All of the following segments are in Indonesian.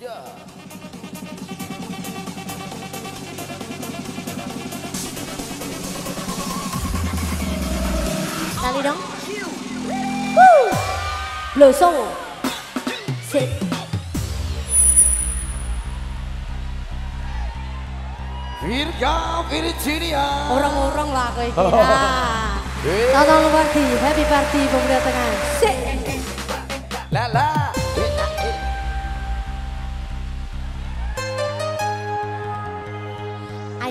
Dạ. Là đi đúng Woo. Blue Soul Sit Virga Virginia. Orang-orang lagu ini Tonton luar di Happy Party Pemuda Tengah Sit La la.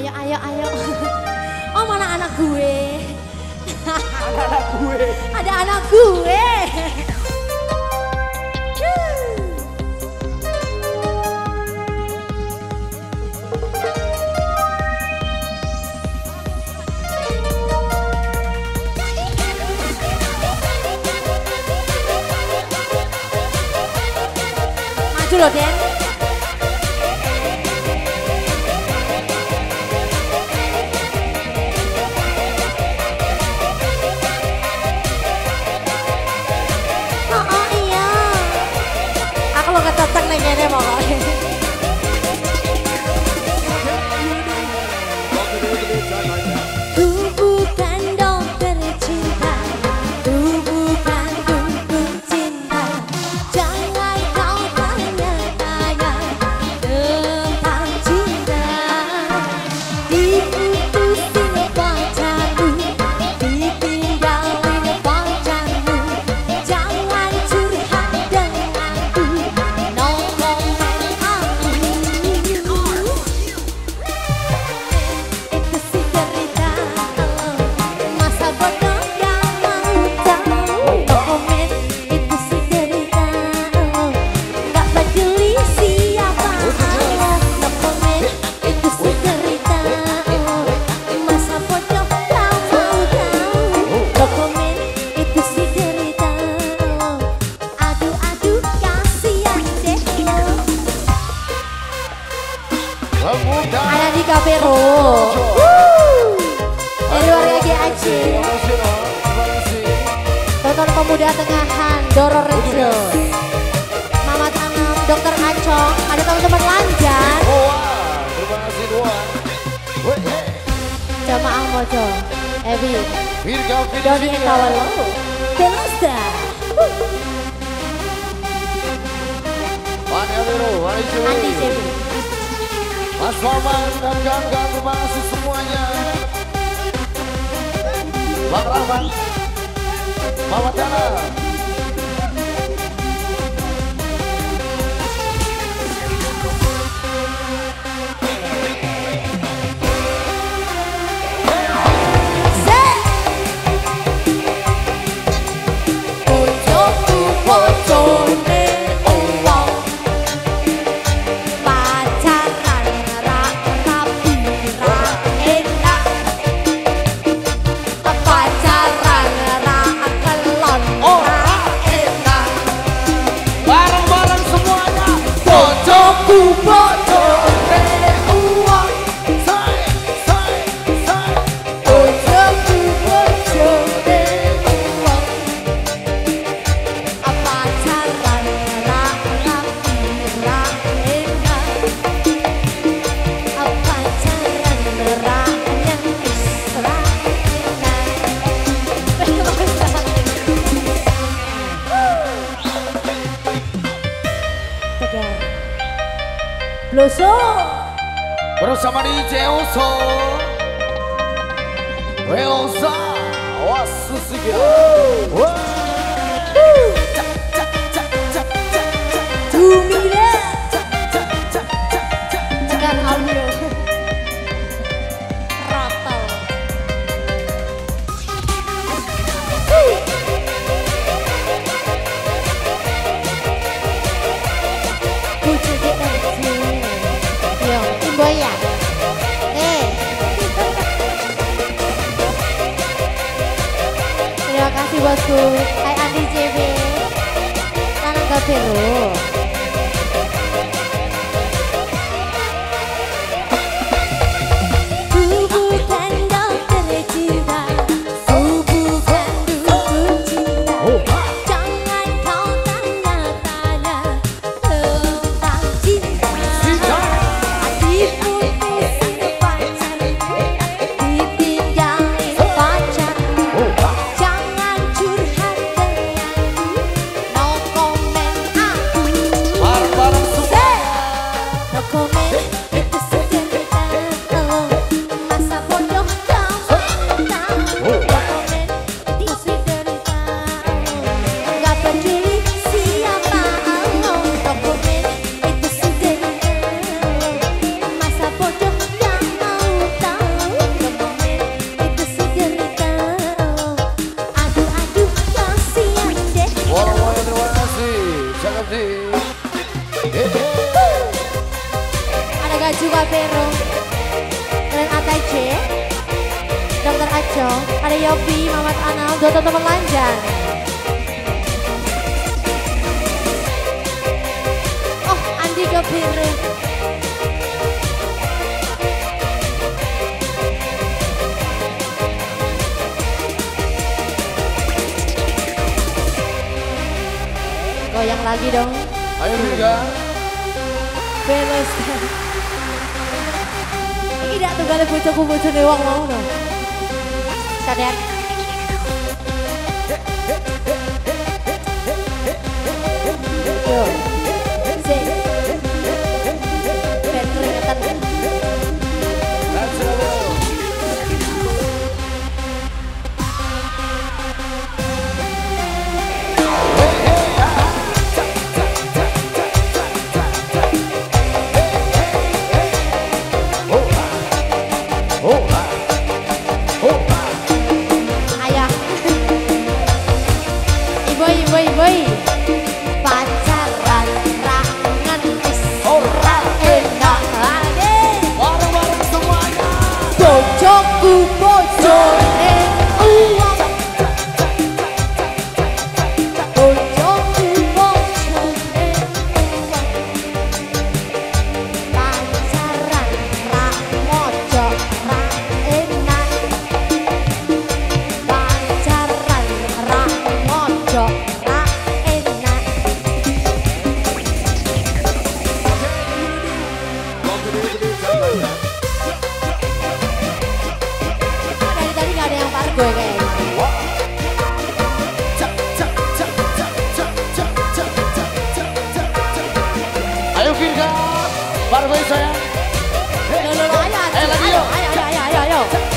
Ayo, ayo, ayo. Oh mana anak gue? Anak gue. Ada anak gue. Maju loh, Den. Ada di Kapero. Dari warga GAC. Tonton pemuda tengahan Doro Rejo. Mama Tanam, Dokter Acong, ada teman-teman terima kasih dua. Eh. Jamaah Mojo, Virga Doni Wani Curi. Andi Cebi. Mas Maman dan gang-gang terima kasih semuanya. Bang Rahman, Mama Tana. ocupa Jeoso Bersama DJ Oso Weosa Wasu Sugiru Wow Two minutes bosku Hai Andi JB Tanam Gabiru Ku Najwa Vero, Ren ATC, Dokter Aco Ada Yopi, Mamat Anal, Dua teman lanjang Oh Andi Gebinri Goyang lagi dong. Ayo juga Beres. Tunggal bocahku bojone wong mau lho. Sadean. Yeah. rồi Lên lên lên Lên lên đi Ayo ayo ayo ayo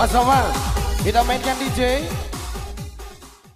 Mas Omar, kita mainkan DJ.